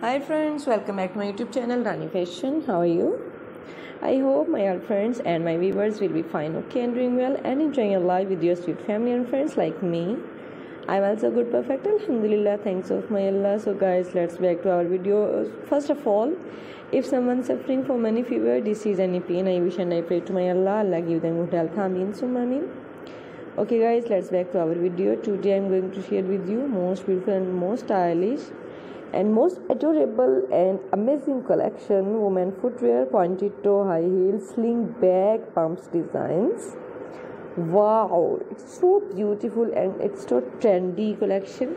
Hi friends, welcome back to my YouTube channel Rani Fashion. How are you? I hope my old friends and my viewers will be fine, okay, and doing well and enjoying your life with your sweet family and friends like me. I'm also good, perfect. Alhamdulillah, thanks of my Allah. So guys, let's back to our video. First of all, if someone suffering from any fever, disease, any pain, I wish and I pray to my Allah. Allah give them good health. Ameen. Summa ameen okay guys let's back to our video today i'm going to share with you most beautiful and most stylish and most adorable and amazing collection women footwear pointed toe high heels sling back pumps designs. Wow it's so beautiful and it's so trendy collection.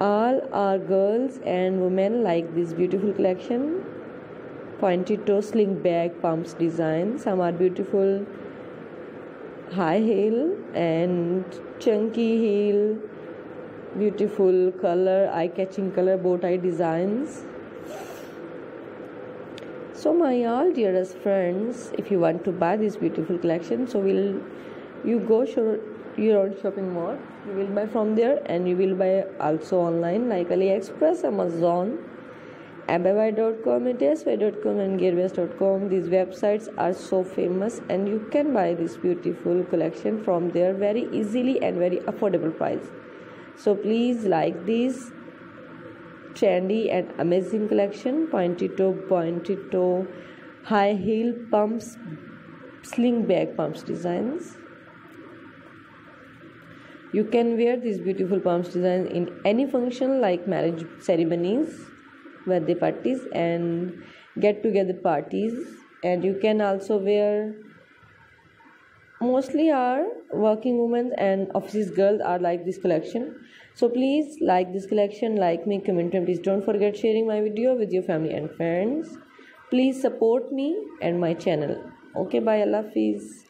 All our girls and women like this beautiful collection. Pointed toe sling back pumps design some are beautiful. High heel and chunky heel beautiful color eye-catching color bow tie designs so my all dearest friends if you want to buy this beautiful collection so will you go show your own shopping mall you will buy from there and you will buy also online like aliexpress amazon Ababai.com, Etsy.com, and Gearbest.com. These websites are so famous, and you can buy this beautiful collection from there very easily and very affordable price. So please like this trendy and amazing collection pointed toe, pointed toe, high heel pumps, sling back pumps designs. You can wear these beautiful pumps design in any function like marriage ceremonies birthday parties and get together parties and you can also wear mostly our working women and office girls are like this collection. So please like this collection like me comment and please don't forget sharing my video with your family and friends. Please support me and my channel. Okay bye allah hafiz